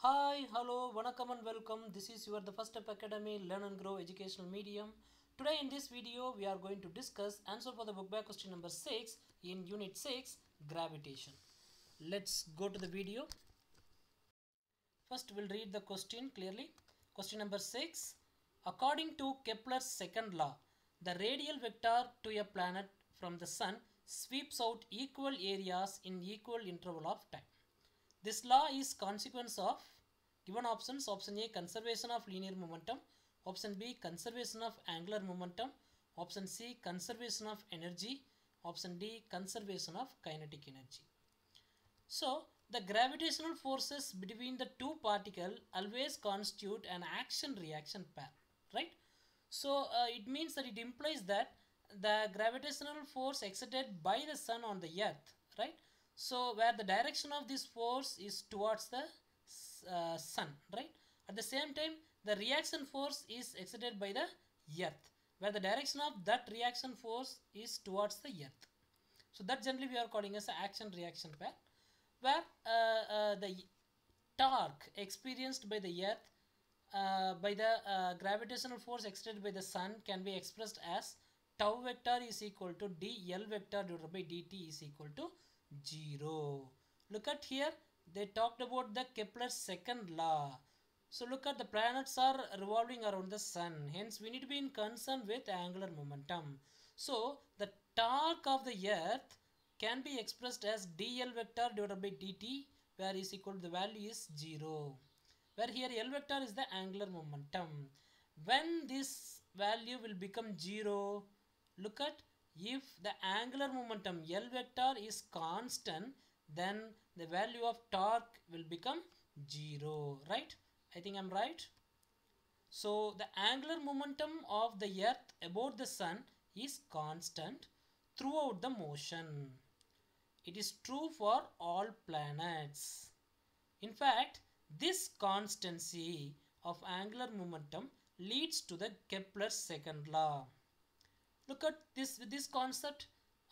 Hi, hello, vanakkam and welcome. This is your the first step academy learn and grow educational medium. Today in this video we are going to discuss answer for the book back question number 6 in unit 6 gravitation. Let's go to the video. First we'll read the question clearly. Question number 6. According to Kepler's second law, the radial vector to a planet from the sun sweeps out equal areas in equal interval of time. This law is consequence of given options. Option A conservation of linear momentum. Option B conservation of angular momentum. Option C conservation of energy. Option D conservation of kinetic energy. So the gravitational forces between the two particles always constitute an action reaction pair right? So uh, it means that it implies that the gravitational force exerted by the sun on the earth right so where the direction of this force is towards the uh, sun right? At the same time the reaction force is exerted by the earth where the direction of that reaction force is towards the earth. So that generally we are calling as action reaction pair where uh, uh, the torque experienced by the earth uh, by the uh, gravitational force exerted by the sun can be expressed as tau vector is equal to dl vector divided by dt is equal to 0. Look at here, they talked about the Kepler's second law. So look at the planets are revolving around the sun. Hence, we need to be in concern with angular momentum. So the torque of the earth can be expressed as dl vector divided by dt where is equal to the value is 0. Where here L vector is the angular momentum. When this value will become 0, look at if the angular momentum L vector is constant then the value of torque will become 0 right? I think I'm right. So the angular momentum of the earth about the sun is constant throughout the motion. It is true for all planets. In fact this constancy of angular momentum leads to the Kepler's second law look at this with this concept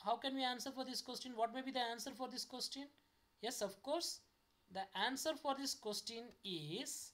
how can we answer for this question? What may be the answer for this question? Yes of course. The answer for this question is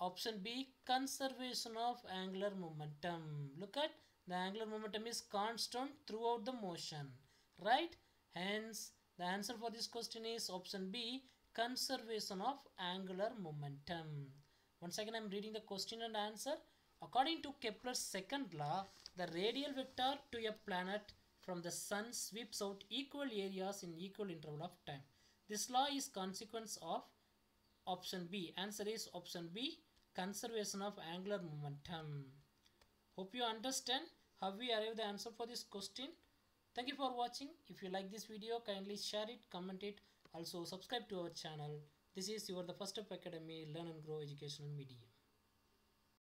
option b conservation of angular momentum. Look at the angular momentum is constant throughout the motion right? Hence the answer for this question is option b conservation of angular momentum. Once again i'm reading the question and answer according to kepler's second law the radial vector to a planet from the sun sweeps out equal areas in equal interval of time. This law is consequence of option B. Answer is option B, conservation of angular momentum. Hope you understand how we arrive the answer for this question. Thank you for watching. If you like this video, kindly share it, comment it. Also subscribe to our channel. This is your the first step academy learn and grow educational medium.